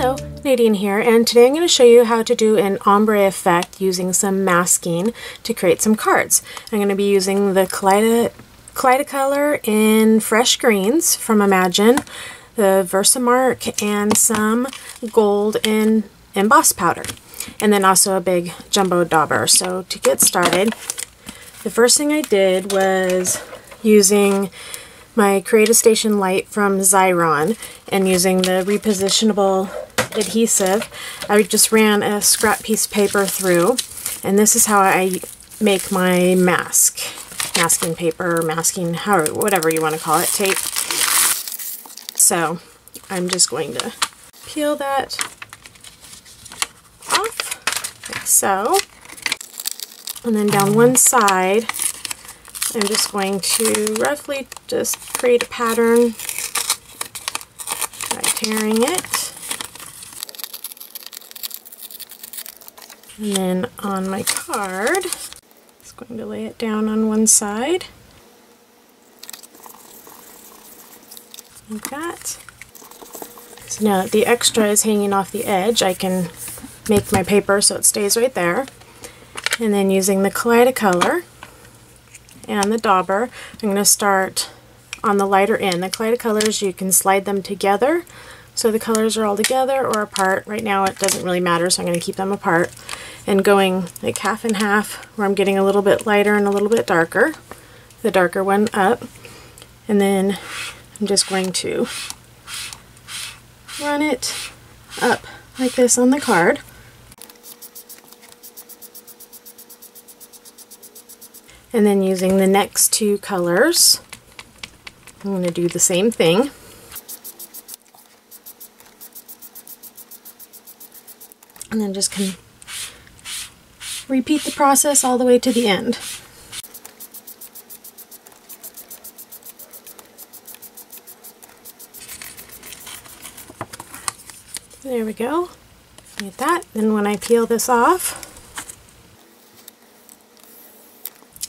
Hello, Nadine here, and today I'm going to show you how to do an ombre effect using some masking to create some cards. I'm going to be using the Kaleido, in Fresh Greens from Imagine, the Versamark, and some gold in emboss powder, and then also a big jumbo dauber. So to get started, the first thing I did was using my Creative Station Lite from Xyron and using the repositionable adhesive, I just ran a scrap piece of paper through and this is how I make my mask. Masking paper, masking, how, whatever you want to call it, tape. So I'm just going to peel that off, like so. And then down one side, I'm just going to roughly just create a pattern by tearing it. And then on my card, just going to lay it down on one side. Like that. So now that the extra is hanging off the edge, I can make my paper so it stays right there. And then using the Kaleidacolor, and the dauber. I'm going to start on the lighter end. The Kaleidacolors, you can slide them together so the colors are all together or apart. Right now it doesn't really matter, so I'm going to keep them apart. And going like half and half, where I'm getting a little bit lighter and a little bit darker. The darker one up. And then I'm just going to run it up like this on the card. And then using the next two colors, I'm going to do the same thing. And then just can repeat the process all the way to the end. There we go. Get that. Then when I peel this off,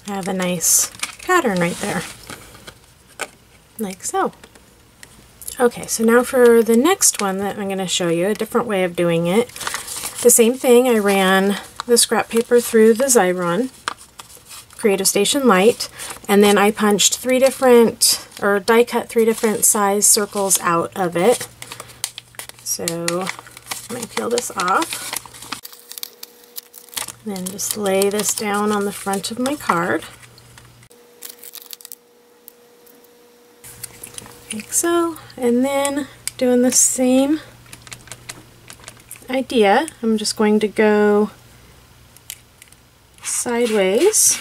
I have a nice pattern right there, like so. Okay, so now for the next one that I'm going to show you, a different way of doing it. The same thing, I ran the scrap paper through the Xyron Creative Station Lite, and then I punched three different, or die cut three different size circles out of it. So, let me peel this off. And then just lay this down on the front of my card. Like so. And then doing the same idea, I'm just going to go sideways,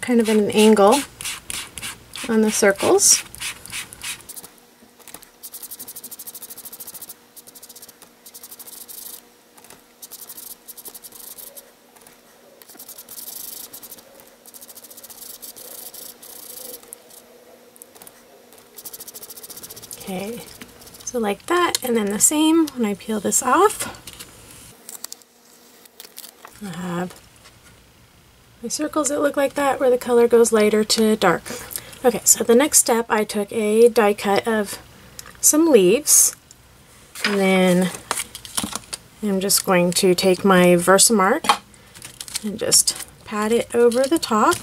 kind of at an angle on the circles. Okay, so like that, and then the same when I peel this off. I have circles that look like that where the color goes lighter to darker. Okay, so the next step I took a die cut of some leaves and then I'm just going to take my Versamark and just pat it over the top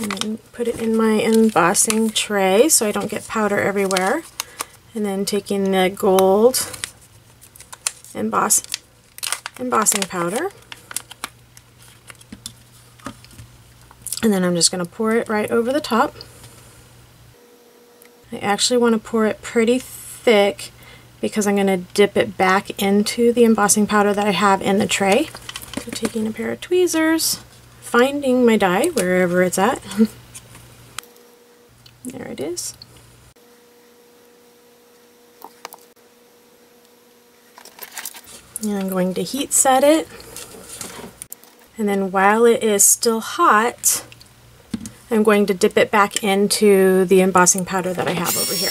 and then put it in my embossing tray so I don't get powder everywhere. And then taking the gold Mboss, embossing powder. And then I'm just going to pour it right over the top. I actually want to pour it pretty thick because I'm going to dip it back into the embossing powder that I have in the tray. So taking a pair of tweezers, finding my die wherever it's at. there it is. And I'm going to heat set it. And then while it is still hot, I'm going to dip it back into the embossing powder that I have over here.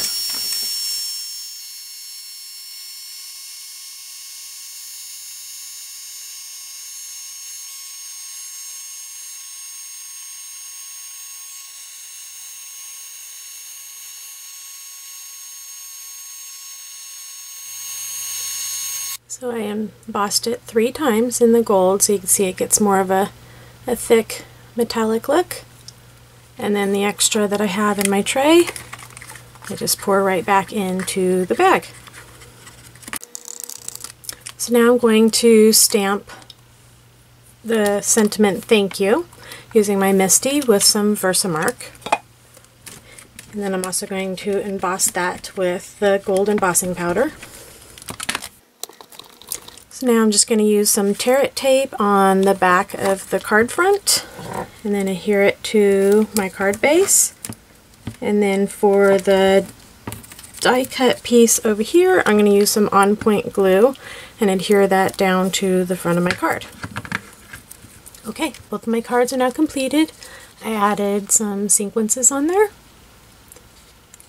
So I embossed it three times in the gold so you can see it gets more of a, a thick metallic look. And then the extra that I have in my tray, I just pour right back into the bag. So now I'm going to stamp the sentiment thank you using my MISTI with some Versamark. And then I'm also going to emboss that with the gold embossing powder. So now I'm just going to use some tear it tape on the back of the card front and then adhere it to my card base. And then for the die cut piece over here, I'm going to use some on point glue and adhere that down to the front of my card. Okay, both of my cards are now completed. I added some sequences on there.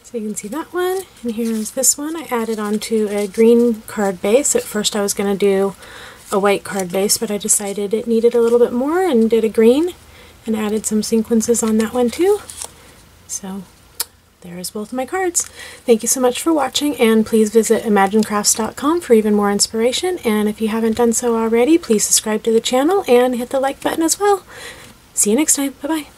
So you can see that one, and here's this one. I added onto a green card base. At first I was going to do a white card base, but I decided it needed a little bit more and did a green and added some sequences on that one too. So there's both of my cards. Thank you so much for watching and please visit imaginecrafts.com for even more inspiration and if you haven't done so already please subscribe to the channel and hit the like button as well. See you next time. Bye bye.